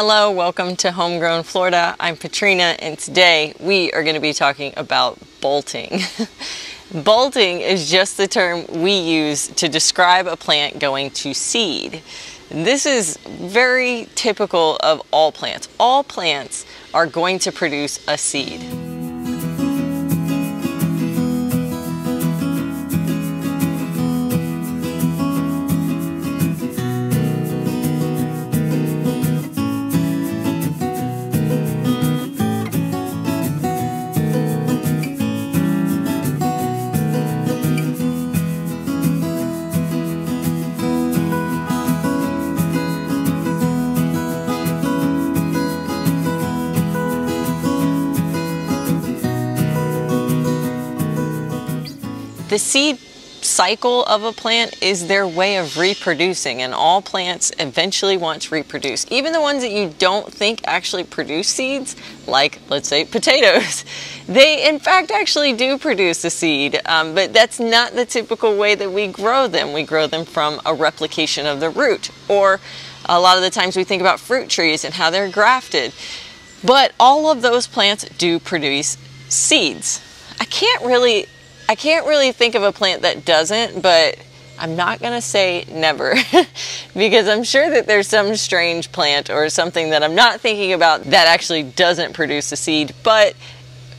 Hello, welcome to Homegrown Florida. I'm Petrina, and today we are going to be talking about bolting. bolting is just the term we use to describe a plant going to seed. This is very typical of all plants. All plants are going to produce a seed. The seed cycle of a plant is their way of reproducing and all plants eventually want to reproduce. Even the ones that you don't think actually produce seeds, like let's say potatoes, they in fact actually do produce a seed, um, but that's not the typical way that we grow them. We grow them from a replication of the root or a lot of the times we think about fruit trees and how they're grafted. But all of those plants do produce seeds. I can't really I can't really think of a plant that doesn't, but I'm not going to say never because I'm sure that there's some strange plant or something that I'm not thinking about that actually doesn't produce a seed. But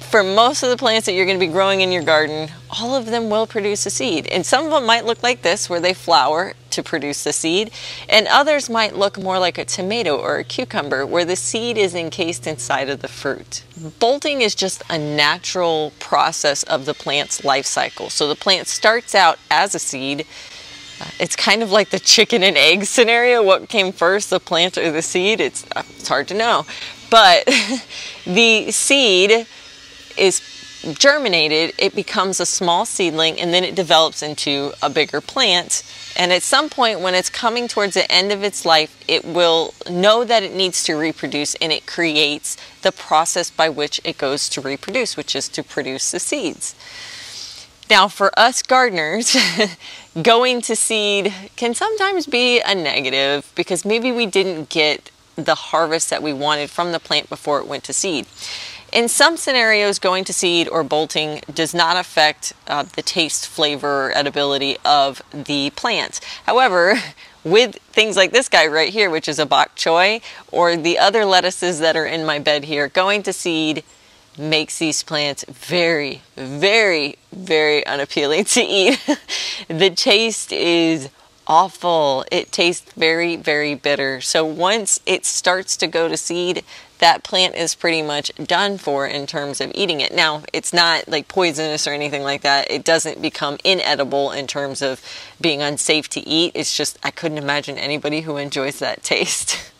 for most of the plants that you're going to be growing in your garden, all of them will produce a seed. And some of them might look like this, where they flower to produce the seed, and others might look more like a tomato or a cucumber, where the seed is encased inside of the fruit. Bolting is just a natural process of the plant's life cycle. So the plant starts out as a seed. Uh, it's kind of like the chicken and egg scenario. What came first, the plant or the seed? It's, uh, it's hard to know. But the seed is germinated, it becomes a small seedling and then it develops into a bigger plant. And at some point, when it's coming towards the end of its life, it will know that it needs to reproduce and it creates the process by which it goes to reproduce, which is to produce the seeds. Now, for us gardeners, going to seed can sometimes be a negative because maybe we didn't get the harvest that we wanted from the plant before it went to seed. In some scenarios, going to seed or bolting does not affect uh, the taste, flavor, edibility of the plant. However, with things like this guy right here, which is a bok choy, or the other lettuces that are in my bed here, going to seed makes these plants very, very, very unappealing to eat. the taste is awful. It tastes very, very bitter. So once it starts to go to seed, that plant is pretty much done for in terms of eating it. Now, it's not like poisonous or anything like that. It doesn't become inedible in terms of being unsafe to eat. It's just, I couldn't imagine anybody who enjoys that taste.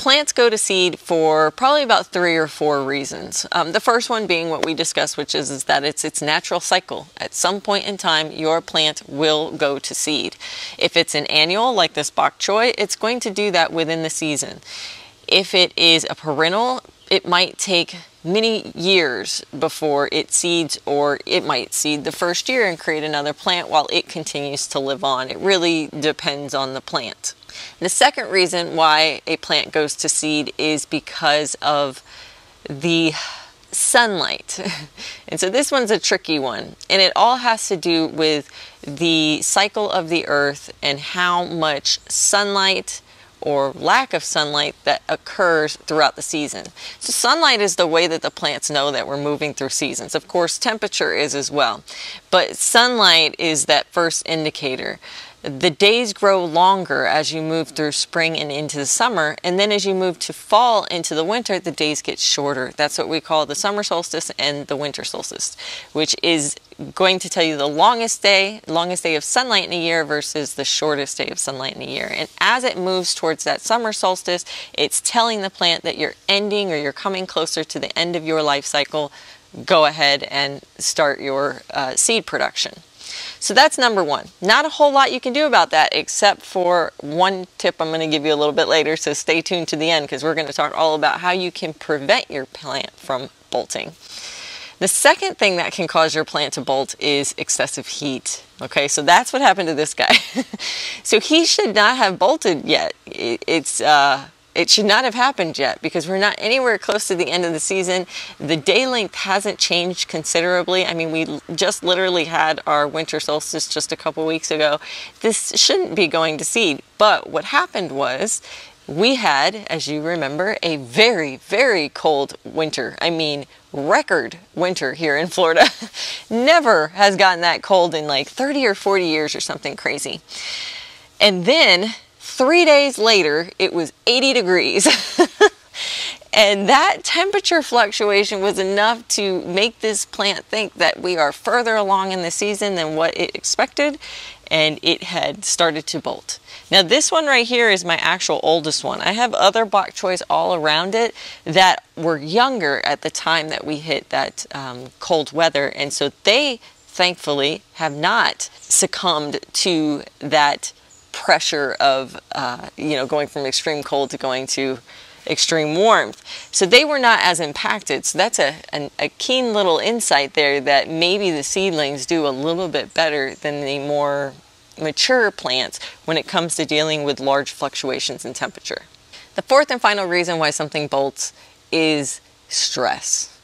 Plants go to seed for probably about three or four reasons. Um, the first one being what we discussed, which is, is that it's its natural cycle. At some point in time, your plant will go to seed. If it's an annual, like this bok choy, it's going to do that within the season. If it is a perennial, it might take many years before it seeds or it might seed the first year and create another plant while it continues to live on. It really depends on the plant. The second reason why a plant goes to seed is because of the sunlight. and so this one's a tricky one. And it all has to do with the cycle of the earth and how much sunlight or lack of sunlight that occurs throughout the season. So sunlight is the way that the plants know that we're moving through seasons. Of course, temperature is as well. But sunlight is that first indicator the days grow longer as you move through spring and into the summer. And then as you move to fall into the winter, the days get shorter. That's what we call the summer solstice and the winter solstice, which is going to tell you the longest day, longest day of sunlight in a year versus the shortest day of sunlight in a year. And as it moves towards that summer solstice, it's telling the plant that you're ending or you're coming closer to the end of your life cycle. Go ahead and start your uh, seed production. So that's number one. Not a whole lot you can do about that except for one tip I'm going to give you a little bit later. So stay tuned to the end because we're going to talk all about how you can prevent your plant from bolting. The second thing that can cause your plant to bolt is excessive heat. Okay, so that's what happened to this guy. so he should not have bolted yet. It's uh, it should not have happened yet because we're not anywhere close to the end of the season. The day length hasn't changed considerably. I mean, we just literally had our winter solstice just a couple weeks ago. This shouldn't be going to seed. But what happened was we had, as you remember, a very, very cold winter. I mean, record winter here in Florida. Never has gotten that cold in like 30 or 40 years or something crazy. And then three days later, it was 80 degrees. and that temperature fluctuation was enough to make this plant think that we are further along in the season than what it expected, and it had started to bolt. Now this one right here is my actual oldest one. I have other bok choys all around it that were younger at the time that we hit that um, cold weather, and so they thankfully have not succumbed to that pressure of, uh, you know, going from extreme cold to going to extreme warmth. So they were not as impacted. So that's a, a, a, keen little insight there that maybe the seedlings do a little bit better than the more mature plants when it comes to dealing with large fluctuations in temperature. The fourth and final reason why something bolts is stress.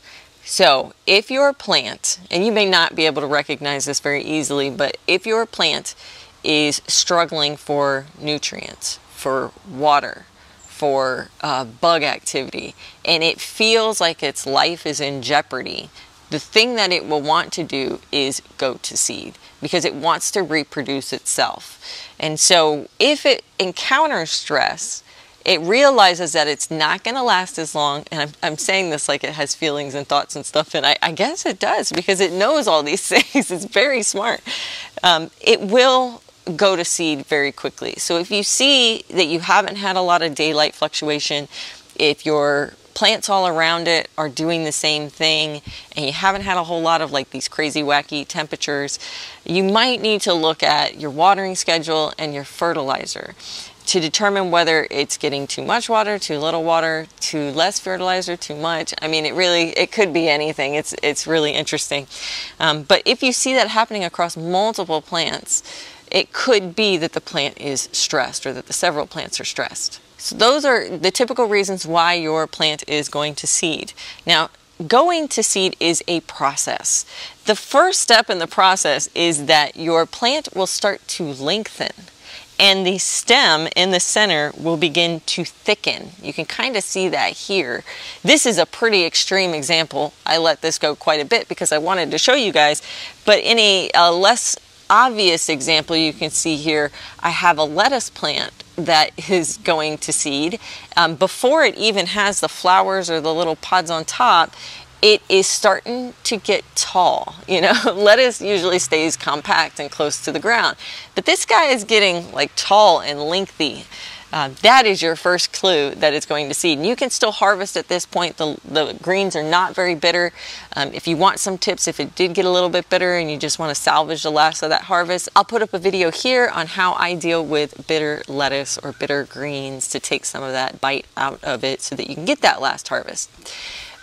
So if your plant, and you may not be able to recognize this very easily, but if your plant is struggling for nutrients, for water, for uh, bug activity, and it feels like its life is in jeopardy, the thing that it will want to do is go to seed because it wants to reproduce itself. And so if it encounters stress, it realizes that it's not going to last as long. And I'm, I'm saying this like it has feelings and thoughts and stuff, and I, I guess it does because it knows all these things. it's very smart. Um, it will go to seed very quickly. So if you see that you haven't had a lot of daylight fluctuation, if your plants all around it are doing the same thing and you haven't had a whole lot of like these crazy wacky temperatures, you might need to look at your watering schedule and your fertilizer to determine whether it's getting too much water, too little water, too less fertilizer, too much. I mean, it really, it could be anything. It's, it's really interesting. Um, but if you see that happening across multiple plants, it could be that the plant is stressed or that the several plants are stressed. So those are the typical reasons why your plant is going to seed. Now, going to seed is a process. The first step in the process is that your plant will start to lengthen and the stem in the center will begin to thicken. You can kind of see that here. This is a pretty extreme example. I let this go quite a bit because I wanted to show you guys, but in a, a less obvious example you can see here, I have a lettuce plant that is going to seed. Um, before it even has the flowers or the little pods on top, it is starting to get tall. You know, lettuce usually stays compact and close to the ground, but this guy is getting like tall and lengthy. Uh, that is your first clue that it's going to seed. And you can still harvest at this point. The, the greens are not very bitter. Um, if you want some tips, if it did get a little bit bitter and you just want to salvage the last of that harvest, I'll put up a video here on how I deal with bitter lettuce or bitter greens to take some of that bite out of it so that you can get that last harvest.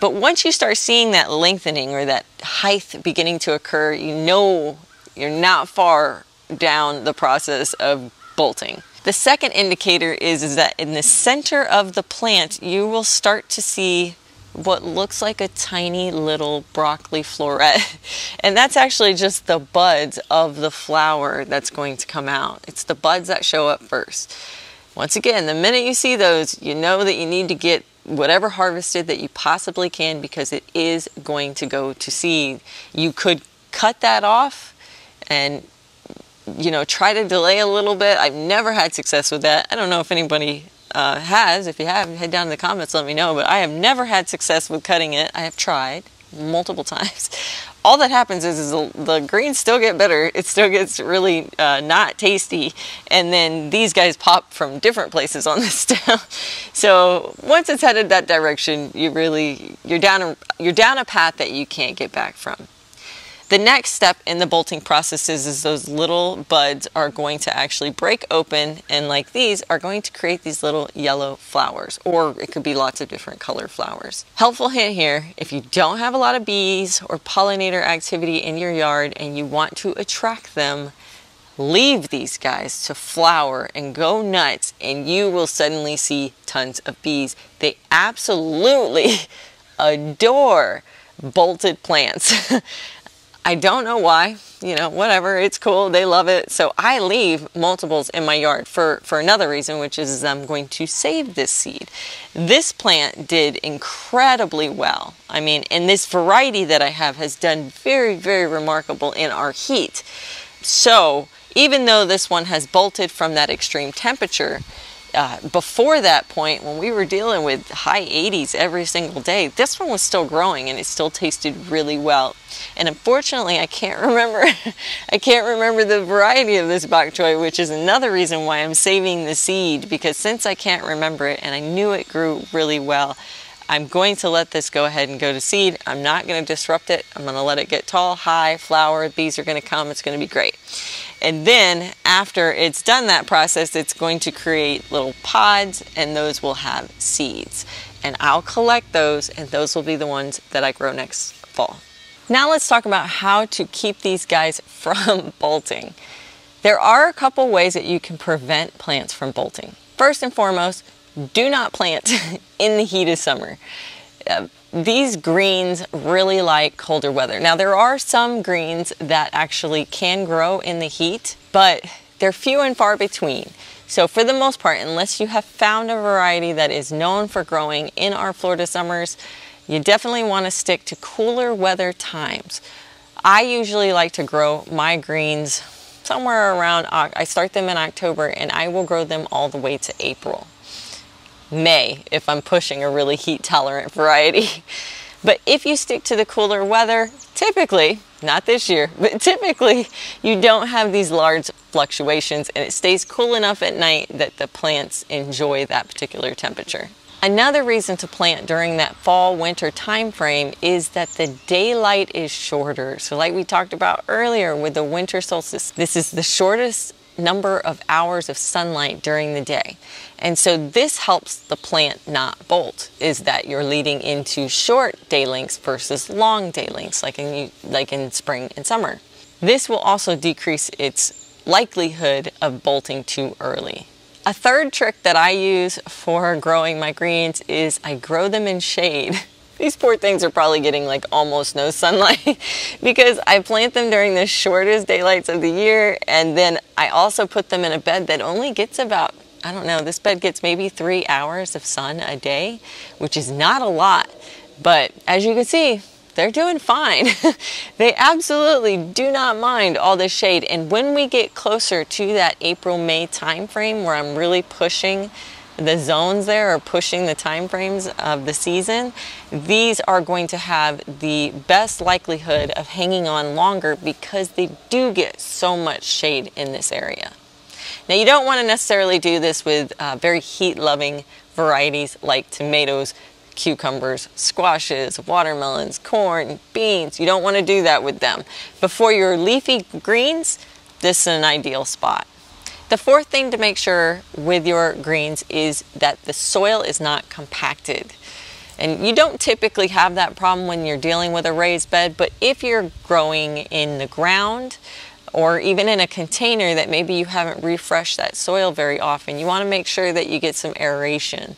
But once you start seeing that lengthening or that height beginning to occur, you know you're not far down the process of bolting. The second indicator is, is that in the center of the plant, you will start to see what looks like a tiny little broccoli floret. And that's actually just the buds of the flower that's going to come out. It's the buds that show up first. Once again, the minute you see those, you know that you need to get whatever harvested that you possibly can because it is going to go to seed. You could cut that off and you know, try to delay a little bit. I've never had success with that. I don't know if anybody uh, has. If you have, head down in the comments, let me know. But I have never had success with cutting it. I have tried multiple times. All that happens is, is the, the, greens still get bitter. It still gets really uh, not tasty. And then these guys pop from different places on the stem. so once it's headed that direction, you really, you're down, a, you're down a path that you can't get back from. The next step in the bolting process is, is those little buds are going to actually break open and like these are going to create these little yellow flowers or it could be lots of different color flowers. Helpful hint here, if you don't have a lot of bees or pollinator activity in your yard and you want to attract them, leave these guys to flower and go nuts, and you will suddenly see tons of bees. They absolutely adore bolted plants. I don't know why, you know, whatever, it's cool, they love it. So I leave multiples in my yard for, for another reason, which is I'm going to save this seed. This plant did incredibly well. I mean, and this variety that I have has done very, very remarkable in our heat. So even though this one has bolted from that extreme temperature, uh, before that point, when we were dealing with high 80s every single day, this one was still growing and it still tasted really well. And unfortunately, I can't remember, I can't remember the variety of this bok choy, which is another reason why I'm saving the seed because since I can't remember it and I knew it grew really well, I'm going to let this go ahead and go to seed. I'm not going to disrupt it. I'm going to let it get tall, high, flower. Bees are going to come. It's going to be great. And then after it's done that process, it's going to create little pods and those will have seeds. And I'll collect those and those will be the ones that I grow next fall. Now let's talk about how to keep these guys from bolting. There are a couple ways that you can prevent plants from bolting. First and foremost, do not plant in the heat of summer. Uh, these greens really like colder weather. Now there are some greens that actually can grow in the heat, but they're few and far between. So for the most part, unless you have found a variety that is known for growing in our Florida summers, you definitely want to stick to cooler weather times. I usually like to grow my greens somewhere around, I start them in October and I will grow them all the way to April. May if I'm pushing a really heat tolerant variety. But if you stick to the cooler weather, typically, not this year, but typically you don't have these large fluctuations and it stays cool enough at night that the plants enjoy that particular temperature. Another reason to plant during that fall winter time frame is that the daylight is shorter. So like we talked about earlier with the winter solstice, this is the shortest number of hours of sunlight during the day. And so this helps the plant not bolt, is that you're leading into short day lengths versus long day lengths like in, like in spring and summer. This will also decrease its likelihood of bolting too early. A third trick that I use for growing my greens is I grow them in shade. These poor things are probably getting like almost no sunlight because I plant them during the shortest daylights of the year and then I also put them in a bed that only gets about, I don't know, this bed gets maybe three hours of sun a day, which is not a lot. But as you can see, they're doing fine. they absolutely do not mind all this shade. And when we get closer to that April-May time frame where I'm really pushing the zones there are pushing the time frames of the season, these are going to have the best likelihood of hanging on longer because they do get so much shade in this area. Now you don't want to necessarily do this with uh, very heat-loving varieties like tomatoes, cucumbers, squashes, watermelons, corn, beans. You don't want to do that with them. Before your leafy greens, this is an ideal spot. The fourth thing to make sure with your greens is that the soil is not compacted. And you don't typically have that problem when you're dealing with a raised bed, but if you're growing in the ground or even in a container that maybe you haven't refreshed that soil very often, you want to make sure that you get some aeration.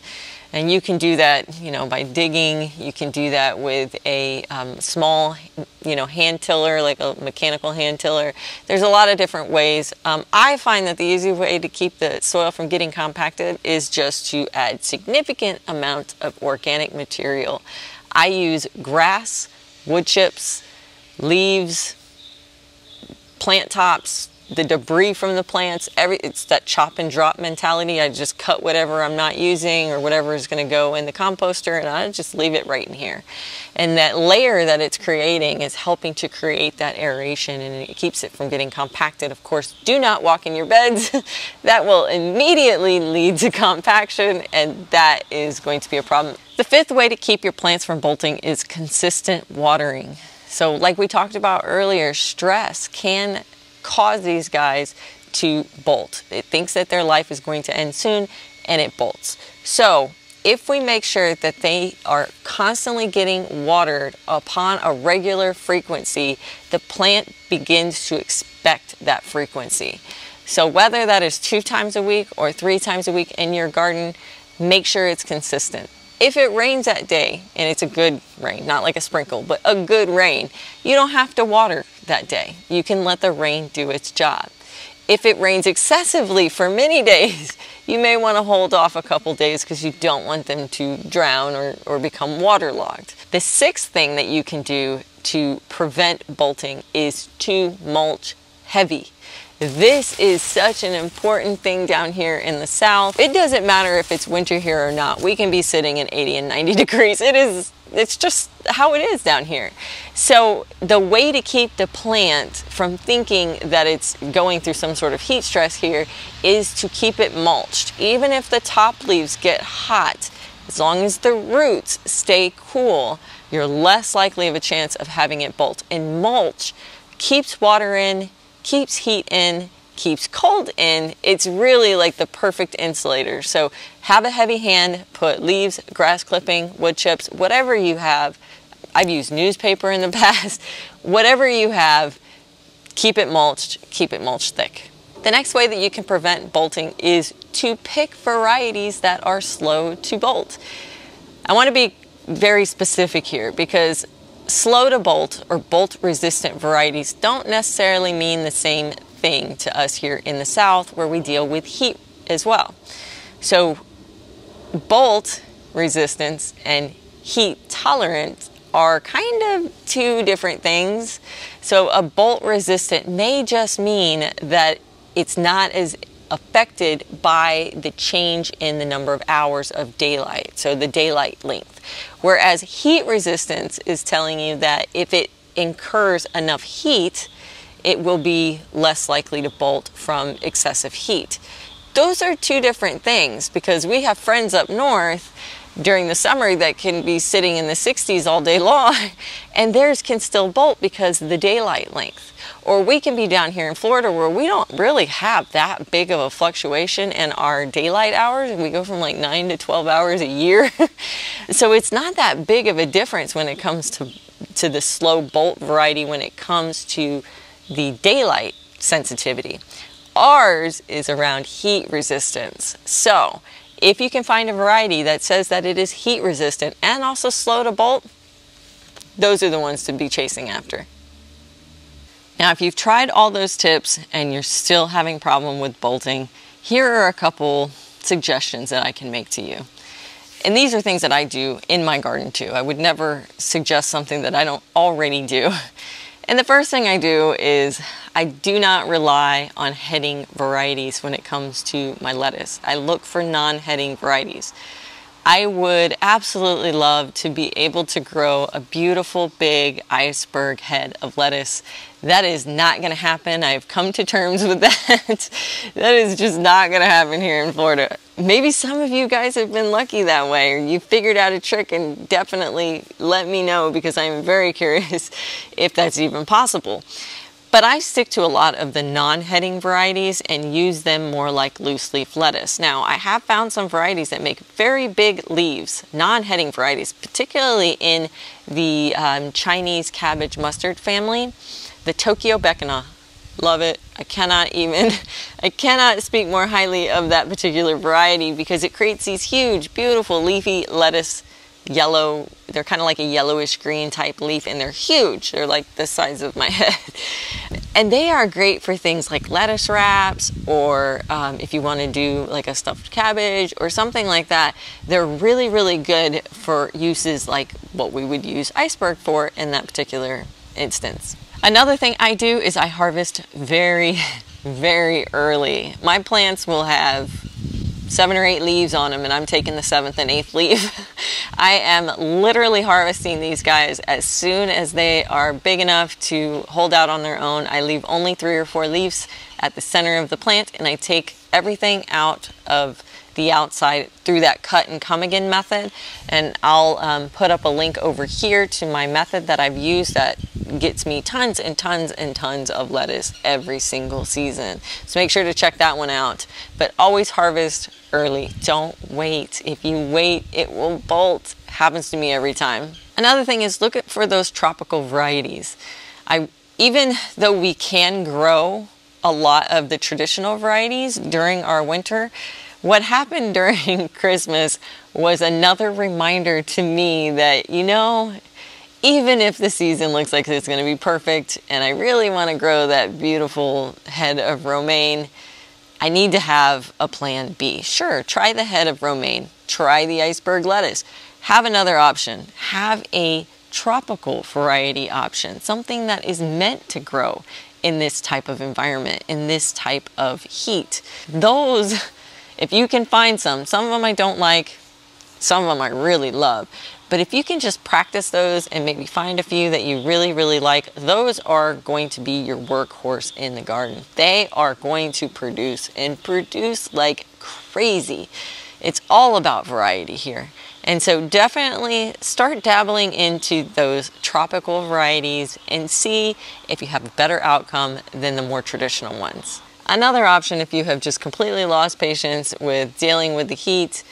And you can do that, you know, by digging. You can do that with a um, small, you know, hand tiller, like a mechanical hand tiller. There's a lot of different ways. Um, I find that the easy way to keep the soil from getting compacted is just to add significant amounts of organic material. I use grass, wood chips, leaves, plant tops, the debris from the plants, every it's that chop and drop mentality. I just cut whatever I'm not using or whatever is going to go in the composter and I just leave it right in here. And that layer that it's creating is helping to create that aeration and it keeps it from getting compacted. Of course, do not walk in your beds. that will immediately lead to compaction and that is going to be a problem. The fifth way to keep your plants from bolting is consistent watering. So like we talked about earlier, stress can cause these guys to bolt. It thinks that their life is going to end soon and it bolts. So if we make sure that they are constantly getting watered upon a regular frequency, the plant begins to expect that frequency. So whether that is two times a week or three times a week in your garden, make sure it's consistent. If it rains that day, and it's a good rain, not like a sprinkle, but a good rain, you don't have to water that day. You can let the rain do its job. If it rains excessively for many days, you may want to hold off a couple days because you don't want them to drown or, or become waterlogged. The sixth thing that you can do to prevent bolting is to mulch heavy. This is such an important thing down here in the south. It doesn't matter if it's winter here or not. We can be sitting in 80 and 90 degrees. It is it's just how it is down here. So the way to keep the plant from thinking that it's going through some sort of heat stress here is to keep it mulched. Even if the top leaves get hot, as long as the roots stay cool, you're less likely of a chance of having it bolt. And mulch keeps water in, keeps heat in, keeps cold in, it's really like the perfect insulator. So have a heavy hand, put leaves, grass clipping, wood chips, whatever you have. I've used newspaper in the past. whatever you have, keep it mulched, keep it mulched thick. The next way that you can prevent bolting is to pick varieties that are slow to bolt. I want to be very specific here because slow to bolt or bolt resistant varieties don't necessarily mean the same thing to us here in the South where we deal with heat as well. So, bolt resistance and heat tolerance are kind of two different things. So, a bolt resistant may just mean that it's not as affected by the change in the number of hours of daylight, so the daylight length. Whereas heat resistance is telling you that if it incurs enough heat, it will be less likely to bolt from excessive heat. Those are two different things because we have friends up north during the summer that can be sitting in the 60s all day long and theirs can still bolt because of the daylight length. Or we can be down here in Florida where we don't really have that big of a fluctuation in our daylight hours. We go from like 9 to 12 hours a year. so it's not that big of a difference when it comes to to the slow bolt variety when it comes to the daylight sensitivity. Ours is around heat resistance. So if you can find a variety that says that it is heat resistant and also slow to bolt, those are the ones to be chasing after. Now, if you've tried all those tips and you're still having problem with bolting, here are a couple suggestions that I can make to you. And these are things that I do in my garden too. I would never suggest something that I don't already do. And the first thing I do is I do not rely on heading varieties when it comes to my lettuce. I look for non-heading varieties. I would absolutely love to be able to grow a beautiful big iceberg head of lettuce. That is not going to happen. I've come to terms with that. that is just not going to happen here in Florida. Maybe some of you guys have been lucky that way or you figured out a trick and definitely let me know because I'm very curious if that's even possible. But I stick to a lot of the non-heading varieties and use them more like loose leaf lettuce. Now, I have found some varieties that make very big leaves, non-heading varieties, particularly in the um, Chinese cabbage mustard family. The Tokyo Bekana, love it. I cannot even, I cannot speak more highly of that particular variety because it creates these huge, beautiful leafy lettuce yellow, they're kind of like a yellowish green type leaf and they're huge. They're like the size of my head. And they are great for things like lettuce wraps or um, if you want to do like a stuffed cabbage or something like that. They're really, really good for uses like what we would use iceberg for in that particular instance. Another thing I do is I harvest very, very early. My plants will have seven or eight leaves on them and I'm taking the seventh and eighth leaf. I am literally harvesting these guys as soon as they are big enough to hold out on their own. I leave only three or four leaves at the center of the plant and I take everything out of the outside through that cut and come again method and I'll um, put up a link over here to my method that I've used that gets me tons and tons and tons of lettuce every single season. So make sure to check that one out. But always harvest early. Don't wait. If you wait, it will bolt. Happens to me every time. Another thing is look for those tropical varieties. I even though we can grow a lot of the traditional varieties during our winter, what happened during Christmas was another reminder to me that, you know, even if the season looks like it's going to be perfect and I really want to grow that beautiful head of romaine, I need to have a plan B. Sure, try the head of romaine, try the iceberg lettuce, have another option, have a tropical variety option, something that is meant to grow in this type of environment, in this type of heat. Those, if you can find some, some of them I don't like, some of them I really love. But if you can just practice those and maybe find a few that you really, really like, those are going to be your workhorse in the garden. They are going to produce and produce like crazy. It's all about variety here. And so definitely start dabbling into those tropical varieties and see if you have a better outcome than the more traditional ones. Another option if you have just completely lost patience with dealing with the heat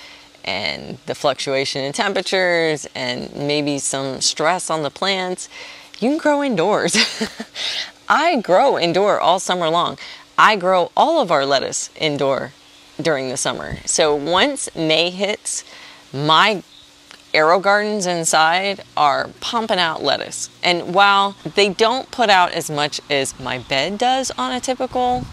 and the fluctuation in temperatures and maybe some stress on the plants, you can grow indoors. I grow indoor all summer long. I grow all of our lettuce indoor during the summer. So once May hits, my AeroGardens inside are pumping out lettuce. And while they don't put out as much as my bed does on a typical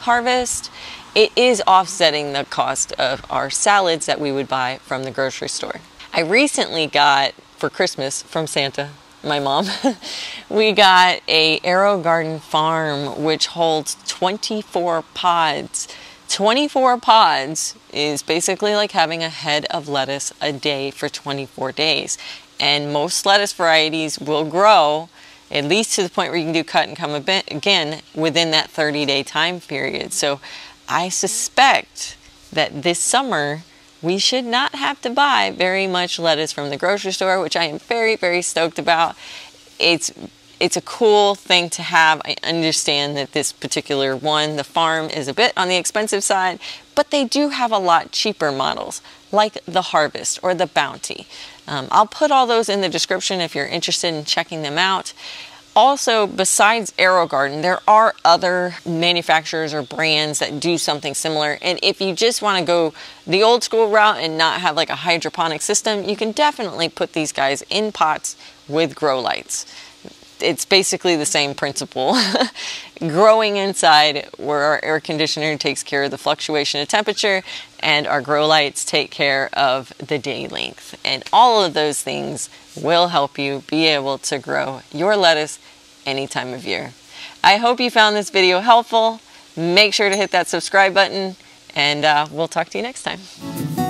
harvest, it is offsetting the cost of our salads that we would buy from the grocery store. I recently got for Christmas from Santa, my mom, we got a AeroGarden farm which holds 24 pods 24 pods is basically like having a head of lettuce a day for 24 days. And most lettuce varieties will grow at least to the point where you can do cut and come again within that 30 day time period. So I suspect that this summer we should not have to buy very much lettuce from the grocery store, which I am very, very stoked about. It's it's a cool thing to have. I understand that this particular one, the farm, is a bit on the expensive side, but they do have a lot cheaper models like the Harvest or the Bounty. Um, I'll put all those in the description if you're interested in checking them out. Also, besides AeroGarden, there are other manufacturers or brands that do something similar. And if you just want to go the old school route and not have like a hydroponic system, you can definitely put these guys in pots with grow lights it's basically the same principle. Growing inside where our air conditioner takes care of the fluctuation of temperature and our grow lights take care of the day length. And all of those things will help you be able to grow your lettuce any time of year. I hope you found this video helpful. Make sure to hit that subscribe button and uh, we'll talk to you next time.